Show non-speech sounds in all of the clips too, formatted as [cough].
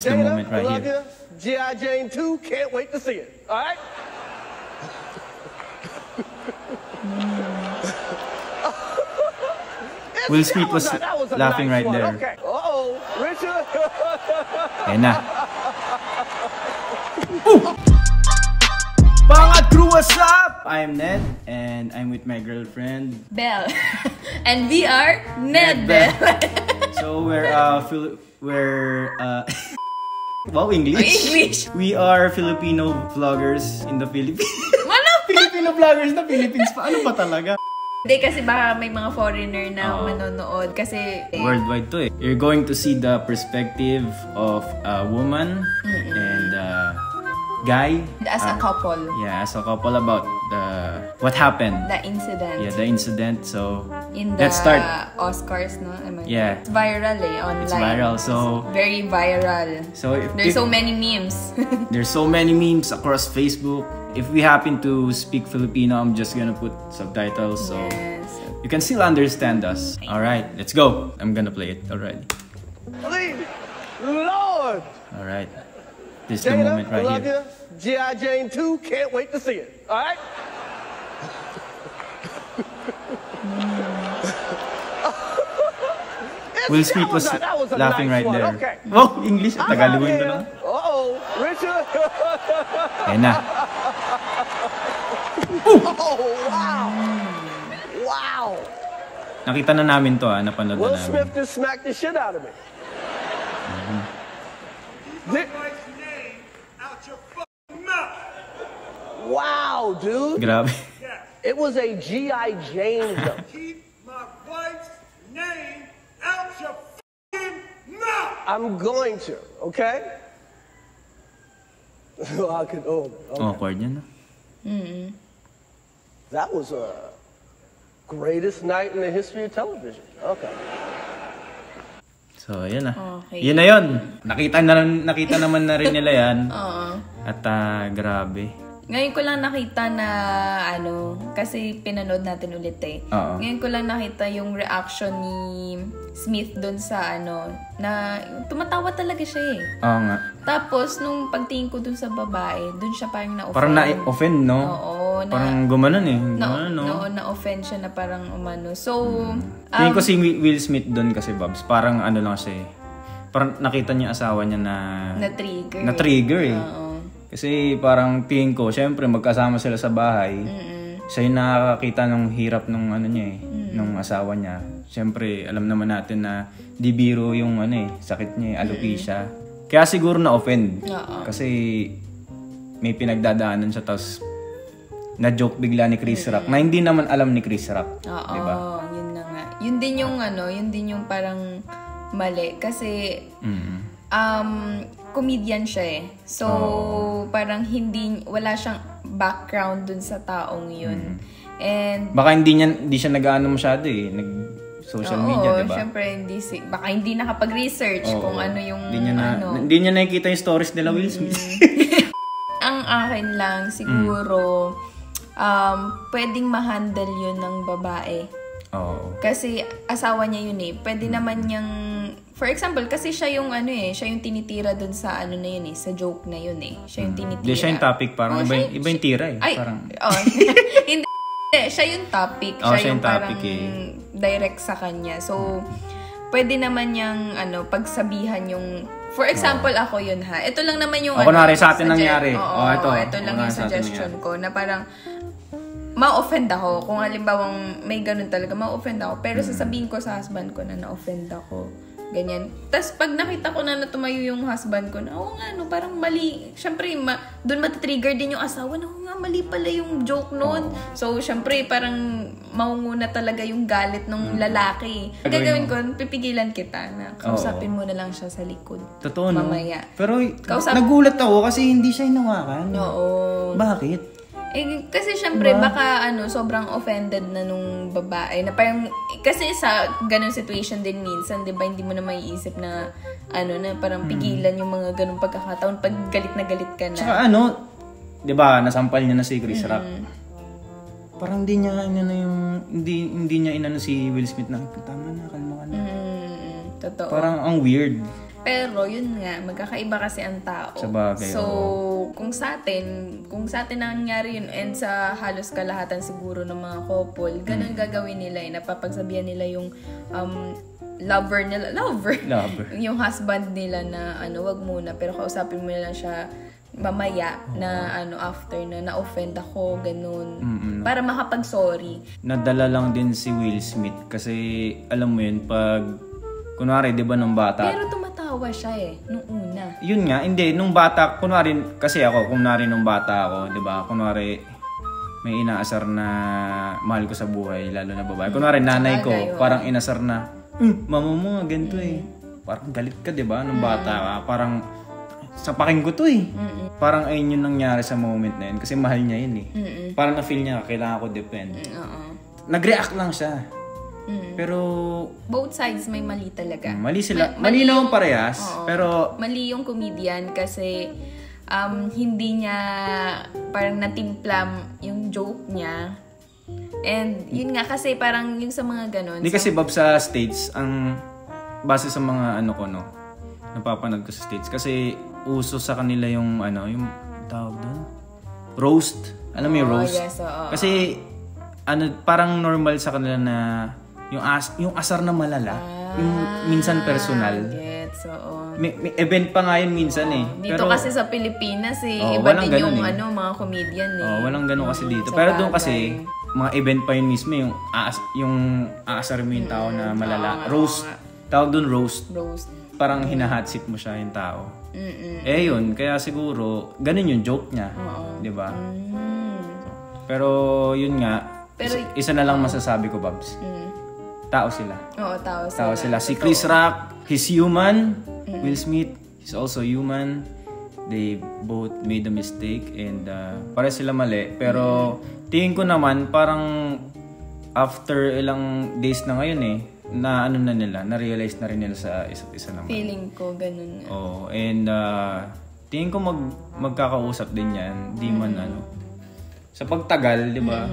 the Jada, moment I right love here. you. G.I. Jane 2, can't wait to see it. All right? [laughs] Will Smith That was was a laughing nice right one. there. Okay. Uh-oh, Richard. Ayan na. Pangat crew, what's up? I'm Ned and I'm with my girlfriend. Belle. [laughs] and we are Ned Belle. [laughs] So we're uh we're uh Wow, English. English. We are Filipino vloggers in the Philippines. [laughs] Filipino vloggers na Philippines pa. Ano ba talaga? Hindi kasi baka may mga foreigner na Oo. manonood. Kasi eh, Worldwide to eh. You're going to see the perspective of a woman and a guy. as a Uh, couple, Yeah, as a couple about the what happened. the incident Yeah, the incident. So in the let's start. Oscars, no? Am I- Yeah. It's viral eh, online. It's viral, so- It's very viral. So if, There's if- so many memes. [laughs] there's so many memes across Facebook. If we happen to speak Filipino, I'm just gonna put subtitles so yes. you can still understand us. All right, let's go. I'm gonna play it already. Please, Lord. All right, this is the moment right love here. you. G.I. Jane 2, can't wait to see it. All right? [laughs] Will Smith was was a laughing nice right one. there. Okay. [laughs] Oh, English. Tagalogin ko lang. Uh-oh, Richard. [laughs] Ayan na. oh, wow. Wow. Nakita na namin to ah, napanood na Will. Smith just smacked the shit out of me. Thi- wife's name out your fucking mouth. Wow, dude. Grabe. Yeah. It was a G.I. Jane jump. [laughs] Keep my wife's name out your fucking mouth. I'm going to, okay? [laughs] I could, oh, okay. Awkward yan. no? That was a greatest night in the history of television. Okay. So, ayan na. Okay. Yun na yun. Nakita, na, nakita naman na rin nila yan. [laughs] Oo. At ah, grabe. Ngayon ko lang nakita na ano, kasi pinanood natin ulit eh. Oo. Ngayon ko lang nakita yung reaction ni Smith doon sa ano, na tumatawa talaga siya eh. Oo nga. Tapos, nung pagtingin ko dun sa babae, dun siya parang na-offend. Parang na-offend, no? Oo, na, Parang gumanon eh. na, Gumanon, no? no, na-offend siya na parang umano. So, Tingin um, ko si Wi- Will Smith doon kasi, Babs. Parang ano lang siya eh. Parang nakita niya asawa niya na... na-trigger. na-trigger eh. Oo. Kasi parang tingin ko, syempre magkasama sila sa bahay. Siya yung nakakakita ng hirap ng ano niya eh, nung asawa niya. Syempre, alam naman natin na di biro yung ano eh, sakit niya, eh, alopecia. Kaya siguro na-offend. Oo. Kasi may pinagdadaanan siya tapos na-joke bigla ni Chris Rock na hindi naman alam ni Chris Rock. Oo, Diba? yun na nga. Yun din yung ano, yun din yung parang mali. Kasi, Mm. Um, comedian siya eh. So, parang hindi, wala siyang background dun sa taong yun. And, Baka hindi niya hindi siya nag-aano masyado eh, nag social oo, media, 'di ba? syempre, hindi si, baka hindi nakapag-research Oo. kung ano yung, hindi niya na, ano. hindi niya nakikita yung stories nila Will Smith. [laughs] Ang akin lang, siguro, um, pwedeng ma-handle yun ng babae. Oo. Kasi asawa niya yun eh. Pwede naman niyang... For example, kasi siya yung ano eh, siya yung tinitira dun sa ano na yun eh, sa joke na yun eh. Siya yung tinitira. Hindi siya yung topic, parang Oh, iba, yung- iba yung tira eh. Ay, parang, oh, [laughs] hindi. Siya yung topic. Oh, siya, siya yung yung topic parang eh. direct sa kanya. So, pwede naman niyang ano, pagsabihan yung... For example, ako yun ha. Ito lang naman yung... Oh, kunwari sa atin nangyari. Oo, Oh, ito. ito lang yung suggestion ko na parang ma-offend ako. Kung halimbawang may ganun talaga, ma-offend ako. Pero Mm. sasabihin ko sa husband ko na na-offend ako. Ganyan. Tapos pag nakita ko na natumayo yung husband ko na, oo nga, no, parang mali. Siyempre, ma, doon matitrigger din yung asawa na, oo nga, mali pala yung joke noon. So, siyempre, parang maunguna talaga yung galit ng lalaki. Ang gagawin ko, pipigilan kita na kausapin mo na lang siya sa likod. totoo no? Mamaya. Pero Kausap- nagulat ako kasi hindi siya hinawakan. Oo. Bakit? Eh, kasi syempre, baka ano, sobrang offended na nung babae. Na parang, kasi sa ganun situation din minsan, di ba, hindi mo na maiisip na, ano, na parang pigilan yung mga ganung pagkakataon pag galit na galit ka na. Tsaka ano, di ba, nasampal niya na si Chris Rock. Parang hindi niya inano yung, hindi, hindi niya inano si Will Smith na, tama na, kalma ka na. Mm, totoo. Parang ang weird. Pero yun nga, magkakaiba kasi ang tao. Sa bagay, So, oo. kung sa atin, kung sa atin nangyari yun and sa halos kalahatan siguro ng mga couple, ganun Hmm. gagawin nila eh. Napapagsabihan nila yung um, lover nila, [laughs] lover. Lover. [laughs] yung husband nila na ano, wag muna, pero kausapin mo na lang siya mamaya na ano after na na-offend ako ganun para makapag-sorry Nadala lang din si Will Smith kasi alam mo yun, pag kunwari, di ba nung bata, pero tumatawa siya eh nung una yun nga, hindi, nung bata, kunwari, kasi ako, kunwari nung bata ako, di ba, kunwari, may inaasar na mahal ko sa buhay, lalo na babae. Kunwari, nanay ko, parang inasar na, "Hmm, mama mo nga, ganito eh. Parang galit ka, di ba, nung bata ka. Parang, sapakin ko to eh. Parang ayun yung nangyari sa moment na yun. Kasi mahal niya yun eh. Parang na-feel niya, kailangan ko defend. oo Nag-react lang siya. Mm. Pero, both sides may mali talaga mali sila. Ma- mali mali yung- parehas. Oo. Pero, mali yung comedian kasi um, hindi niya parang natimplam yung joke niya. And yun nga kasi parang yung sa mga ganun. Hindi kasi Bob sa States, ang base sa mga ano ko no, napapanood ko sa States. Kasi uso sa kanila yung ano, yung tawag doon, roast. Alam mo yung roast? yes, oo. Kasi ano, parang normal sa kanila na yung as, yung asar na malala, yung minsan personal. Gets, oo. May, may event pa nga yun minsan eh. Dito kasi sa Pilipinas eh, Oo, iba din yung eh. ano, mga comedian eh. Oh, walang ganun kasi dito. Sa Pero doon kasi mga event pa yun mismo yung aas, yung aasar mo yung tao na malala. roast. Tawag doon roast. Roast. Parang hinahat seat mo siya yung tao. Mm-mm. Eh yun, kaya siguro ganun yung joke niya, 'di ba? Mm. Pero yun nga, Pero- is- isa na lang masasabi ko, Babs. Mm. Tao sila. Oo, tao sila. Tao sila. Si Chris Rock, he's human. Will Smith, he's also human. They both made a mistake and uh, pare sila mali. Pero tingin ko naman parang after ilang days na ngayon eh, na ano na nila, na-realize na rin nila sa isa't isa naman. Feeling ko, ganun nga. Oh, and uh, tingin ko mag magkakausap din 'yan, di man ano. Sa pagtagal, 'di ba?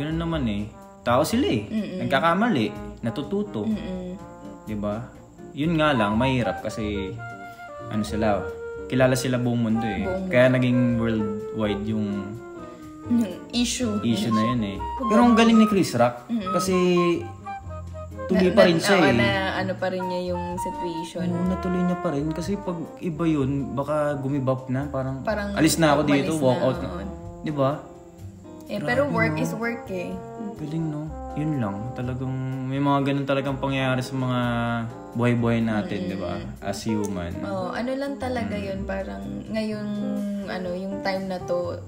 Ganun naman eh. Tao sila eh. Nagkakamali, natututo. Mm. 'Di ba? Yun nga lang mahirap kasi ano sila, kilala sila buong mundo eh. Kaya naging worldwide yung Issue. issue na yun eh. Pero ang galing ni Chris Rock kasi tuloy pa rin siya eh. na ano pa rin niya yung situation. Oo, natuloy niya pa rin kasi pag iba yun, baka gumibap na, parang, Parang alis na ako dito, walk out. Di ba? Eh, pero work is work eh. Galing no? Yun lang. Talagang, may mga ganun talagang pangyayari sa mga buhay-buhay natin, di ba? As human. Oo, ano lang talaga yun, parang ngayon, ano, yung time na to,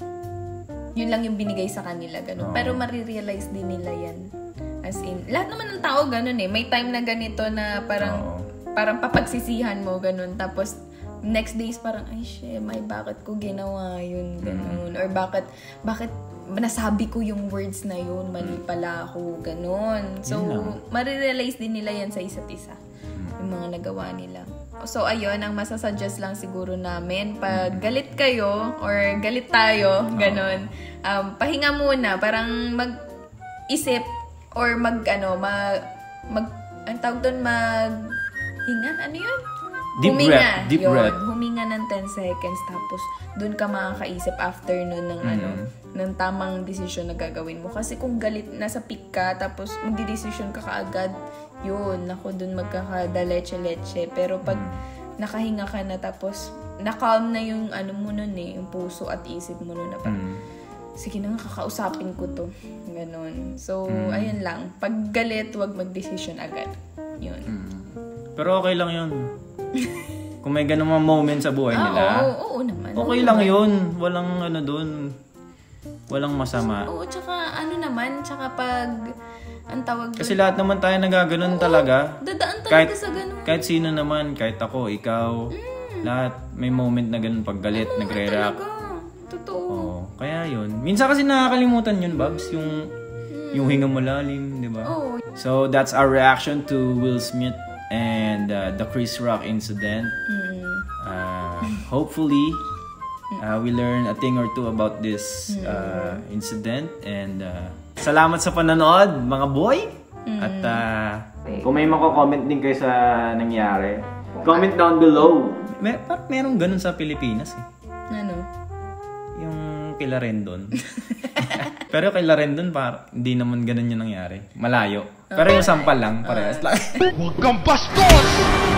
yun lang yung binigay sa kanila, ganun. Pero marirealize din nila yan. As in, lahat naman ng tao ganun eh. May time na ganito na parang, Oo. parang papagsisihan mo, ganun. Tapos, next days parang, ay shit, may bakit ko ginawa yun, ganun. Or bakit, bakit nasabi ko yung words na yun, mali pala ako, ganun. So, marirealize din nila yan sa isa't isa. Yung mga nagawa nila. So, ayun, ang masasuggest lang siguro namin, pag galit kayo, or galit tayo, ganun, um, pahinga muna, parang mag-isip, or mag, ano, mag, mag, ang tawag doon, mag, hingan, ano yun? Deep breath, deep yun. breath. Huminga ng 10 seconds, tapos doon ka makakaisip after nun ng ano, ng tamang desisyon na gagawin mo. Kasi kung galit, nasa peak ka, tapos magdi-decision ka kaagad, yun, ako doon magkakadaleche-leche. Pero pag nakahinga ka na, tapos na-calm na yung ano mo nun eh, yung puso at isip mo nun na parang, Mm. sige na nga, kakausapin ko to. Ganon. So, ayun lang. Pag galit, wag mag-decision agad. Yun. Pero okay lang yun. [laughs] Kung may ganun mga moment sa buhay Ah, nila, oo, oo naman. okay lang yun. Walang ano dun. Walang masama. Oo, tsaka ano naman, tsaka pag, ang tawag doon, Kasi lahat naman tayo nagaganon talaga. dadaan talaga Kahit, sa ganun. kahit sino naman, kahit ako, ikaw, lahat may moment na ganun pag galit, nagre-react. Talaga. Totoo. Oo, kaya yun. Minsan kasi nakakalimutan yun, Babs, yung yung hinga malalim, di ba? Oo. So that's our reaction to Will Smith and uh, the Chris Rock incident. Uh, hopefully, uh, we learn a thing or two about this uh, incident and uh, salamat sa panonood, mga boy. At uh, kung may mako-comment din kayo sa nangyari, Comment down below. May, parang merong ganun sa Pilipinas eh. Ano? Yung kila Rendon. [laughs] Pero kila Rendon, par, hindi naman ganun yung nangyari. Malayo. Pero yung sampal lang, parehas lang. Huwag kang bastos!